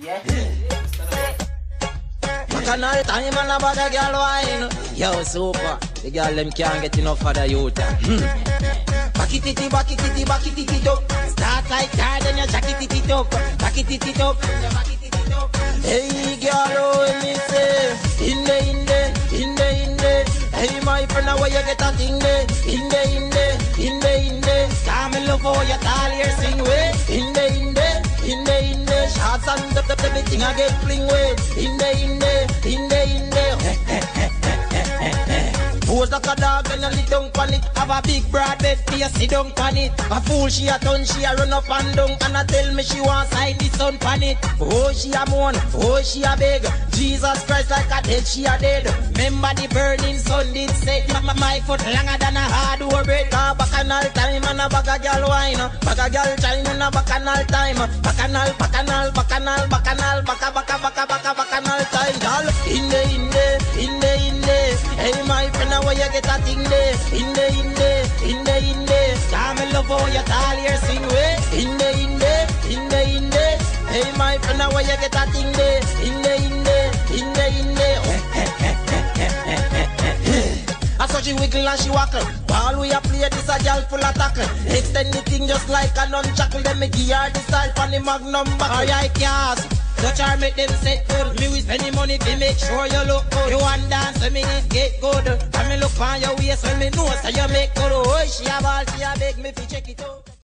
Yeah. Bacchanal time and a bag of girl wine. Yo, super. The girl them can't get enough of the youth. Hmm. Back it it, back it it, back it it up. Start like that, then you jack it it up, back it it up. Hey girl, oh me say, in the in the in the in the. Hey my friend, how you get a thing there? In the in the in the in the. Come and love how you tall here sing way. In the in the in the the. And the the everything I get fling way. In the in the in the in the. Pose like a dog and a lit down pan it? Have a big broad bed for you sit down pan it. A fool she a turn she a run up and down And a tell me she want sign the sun pan it. Oh she a moan, oh she a beg. Jesus Christ like a dead she a dead. Remember the burning sun did set. My, my, foot longer than a hard bread Cause bacchanal time and a girl wine. Girl time and a bacchanal time. Bacchanal, bacchanal, bacchanal, Friend, how you get a thing there? In the, in the, in the, in the Come and love how you tall here sing way In the, in the, in the, in the Hey my friend, how you get a thing there? In the, in the, in the, in the I saw she wiggle and she wackle. While we a play this a girl full of tackle. Extend the thing just like a nunchuckle. Then me give the style from the magnum buckle. Alright, cast. Touch her, make them set good. Me we spend the money to make sure you look good. You want dance, so me get good. On your waist, when me know so you make good. Oh, she a ball, she a beg me fi check it out.